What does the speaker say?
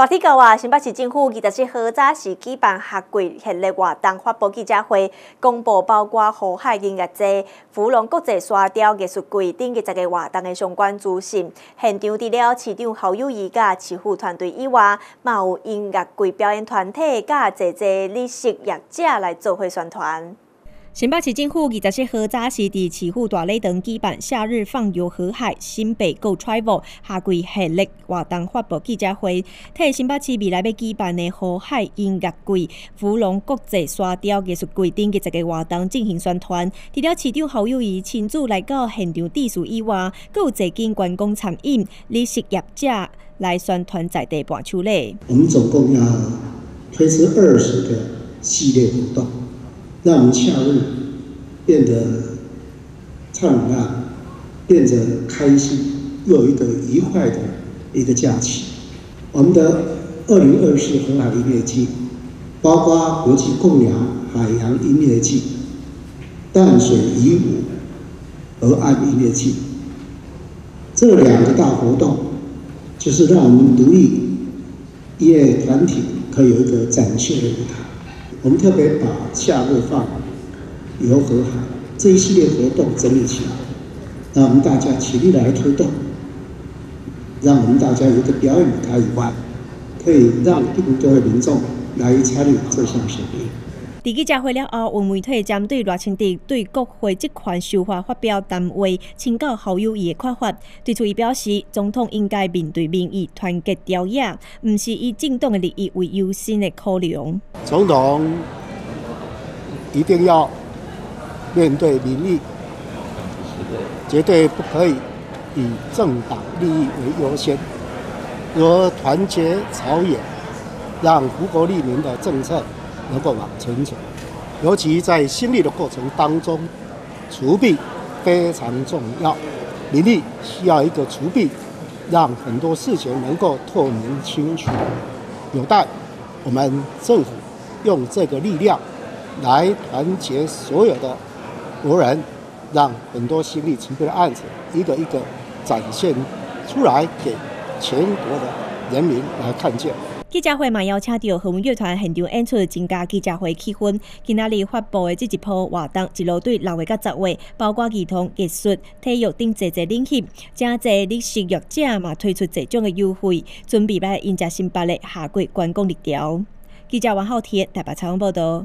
热天到啊，新北市政府二十七号早时举办夏季系列活动发布记者会，公布包括河海音乐节、芙蓉国际沙雕艺术季等二十个活动的相关资讯。现场除了市长侯友谊甲市府团队以外，嘛有音乐季表演团体甲侪侪历史业者来做会宣传。新北市政府二十七号早时伫市府大礼堂举办夏日放游河海新北 Go Travel 夏季系列活动发布记者会，替新北市未来要举办的河海音乐季、芙蓉国际沙雕艺术季等二十个活动进行宣传。除了市长侯友谊亲自来到现场致辞以外，阁有侪间观光餐饮，历史业者来宣传在地伴手礼。我们总共要推出二十个系列活动。让我们夏日变得灿烂，变得开心，又有一个愉快的一个假期。我们的二零二四红海音乐季，包括国际共良海洋音乐季、淡水渔舞河岸音乐季，这两个大活动，就是让我们独立音乐团体可以有一个展现的舞台。我们特别把夏日放游河海这一系列活动整理起来，让我们大家起立来推动，让我们大家有个表演舞台以外，可以让更多的民众来参与这项活动。伫记者会了后，文媒体针对热清地对国会这款修法发表谈话，请教好友伊的看法。对此，伊表示，总统应该面对民意，团结调野，毋是以政党的利益为优先的考量。总统一定要面对民意，绝对不可以以政党利益为优先，而团结朝野，让福国利民的政策。能够往前走，尤其在新立的过程当中，除弊非常重要。民力需要一个除弊，让很多事情能够透明清楚。有待我们政府用这个力量来团结所有的国人，让很多新立成功的案子一个一个展现出来，给全国的人民来看见。记者会嘛邀请到和文乐团现场演出，增加记者会气氛。今仔日发布诶这一波活动，一路对六月甲十月，包括儿童、艺术、体育等侪侪领域，正侪历史乐者嘛推出侪种诶优惠，准备来迎接新百日下季观光热潮。记者王浩天台北采访报道。